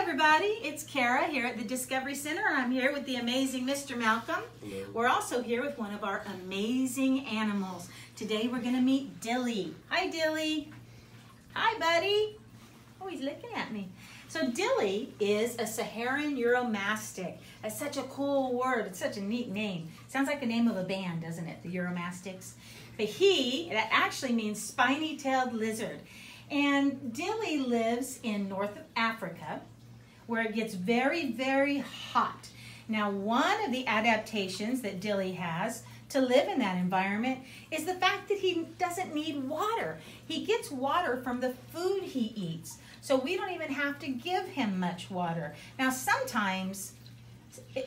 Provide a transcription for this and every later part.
everybody, it's Kara here at the Discovery Center. I'm here with the amazing Mr. Malcolm. Hello. We're also here with one of our amazing animals. Today we're going to meet Dilly. Hi, Dilly. Hi, buddy. Oh, he's looking at me. So Dilly is a Saharan Uromastyx. That's such a cool word. It's such a neat name. Sounds like the name of a band, doesn't it? The Uromastyx. But he, that actually means spiny-tailed lizard. And Dilly lives in North Africa where it gets very, very hot. Now, one of the adaptations that Dilly has to live in that environment is the fact that he doesn't need water. He gets water from the food he eats. So we don't even have to give him much water. Now, sometimes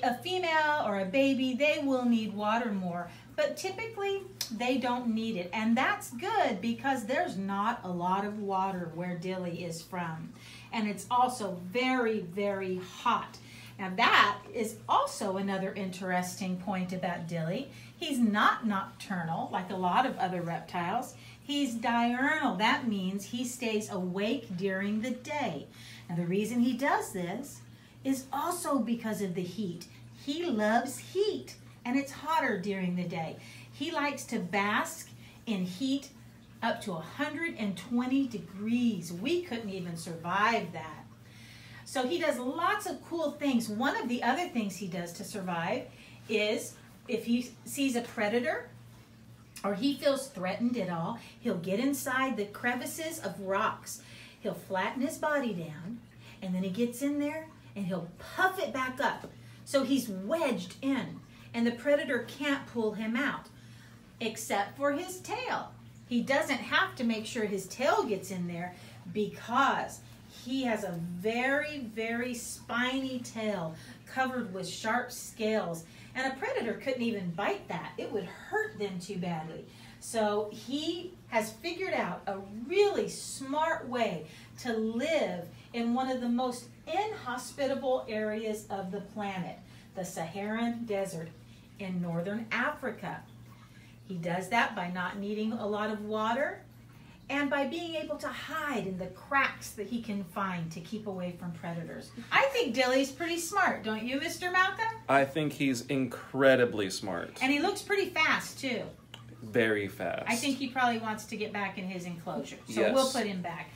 a female or a baby, they will need water more, but typically they don't need it. And that's good because there's not a lot of water where Dilly is from. And it's also very, very hot. Now that is also another interesting point about Dilly. He's not nocturnal like a lot of other reptiles. He's diurnal. That means he stays awake during the day. And the reason he does this is also because of the heat. He loves heat and it's hotter during the day. He likes to bask in heat up to 120 degrees. We couldn't even survive that. So he does lots of cool things. One of the other things he does to survive is if he sees a predator or he feels threatened at all, he'll get inside the crevices of rocks. He'll flatten his body down and then he gets in there and he'll puff it back up. So he's wedged in and the predator can't pull him out except for his tail. He doesn't have to make sure his tail gets in there because he has a very, very spiny tail covered with sharp scales. And a predator couldn't even bite that. It would hurt them too badly. So he has figured out a really smart way to live in one of the most inhospitable areas of the planet, the Saharan Desert in northern Africa. He does that by not needing a lot of water and by being able to hide in the cracks that he can find to keep away from predators. I think Dilly's pretty smart, don't you, Mr. Malcolm? I think he's incredibly smart. And he looks pretty fast, too. Very fast. I think he probably wants to get back in his enclosure. So Yes. we'll put him back.